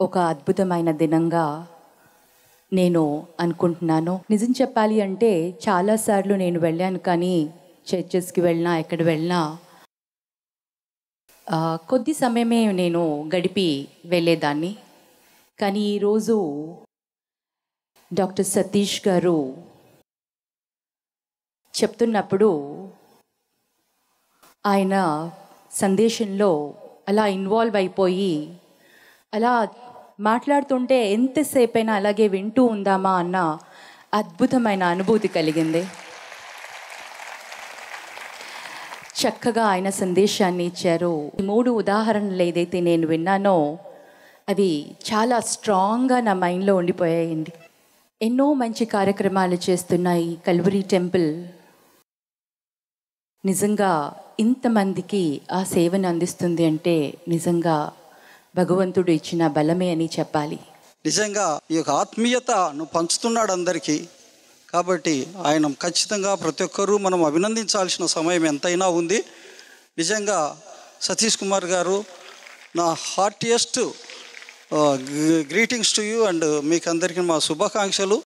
ఒక అద్భుతమైన దినంగా నేను అనుకుంటున్నాను. నిజం చెప్పాలి అంటే చాలాసార్లు నేను వెళ్ళాను కానీ చర్చెస్కి వెళ్ళినా ఎక్కడ వెళ్ళినా కొద్ది సమయమే నేను గడిపి వెళ్ళేదాన్ని. కానీ ఈరోజు డాక్టర్ సతీష్ గారు చెప్తున్నప్పుడు ఆయన సందేశంలో అలా ఇన్వాల్వ్ అయిపోయి అలా మాట్లాడుతుంటే ఎంతసేపైనా అలాగే వింటూ ఉందామా అన్న అద్భుతమైన అనుభూతి కలిగింది. చక్కగా ఆయన సందేశాన్ని ఇచ్చారు. ఈ మూడు ఉదాహరణలు ఏదైతే నేను విన్నానో అవి చాలా స్ట్రాంగ్గా నా మైండ్లో ఉండిపోయాయండి. ఎన్నో మంచి కార్యక్రమాలు చేస్తున్నాయి ఈ కల్వరీ టెంపుల్. నిజంగా ఇంతమందికి ఆ సేవను అందిస్తుంది అంటే నిజంగా భగవంతుడు ఇచ్చిన బలమే అని చెప్పాలి. నిజంగా ఈ యొక్క ఆత్మీయతను పంచుతున్నాడు అందరికీ. కాబట్టి ఆయన ఖచ్చితంగా ప్రతి ఒక్కరూ మనం అభినందించాల్సిన సమయం ఎంతైనా ఉంది. నిజంగా సతీష్ కుమార్ గారు నా heartiest greetings to you and మీకు అందరికీ మా శుభాకాంక్షలు.